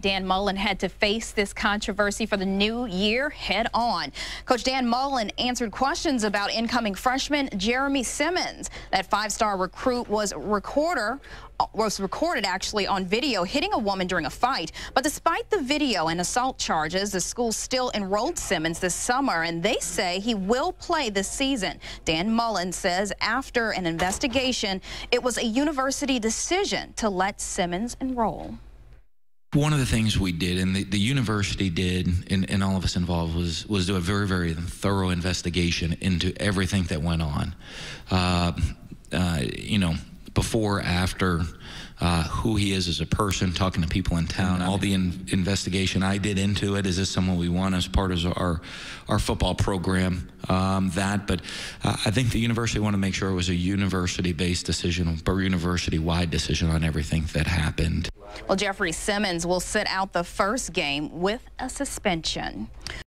Dan Mullen had to face this controversy for the new year head on. Coach Dan Mullen answered questions about incoming freshman Jeffery Simmons. That five-star recruit was recorder was recorded actually on video hitting a woman during a fight. But despite the video and assault charges, the school still enrolled Simmons this summer, and they say he will play this season. Dan Mullen says after an investigation, it was a university decision to let Simmons enroll. One of the things we did, and the, the university did, and, and, all of us involved, was was do a very, very thorough investigation into everything that went on. Uh, uh, you know, before, after, uh, who he is as a person, talking to people in town, all the in investigation I did into it. Is this someone we want as part of our our football program? Um, that, but uh, I think the university wanted to make sure it was a university-based decision, a university-wide decision on everything that happened. Well, Jeffery Simmons will sit out the first game with a suspension.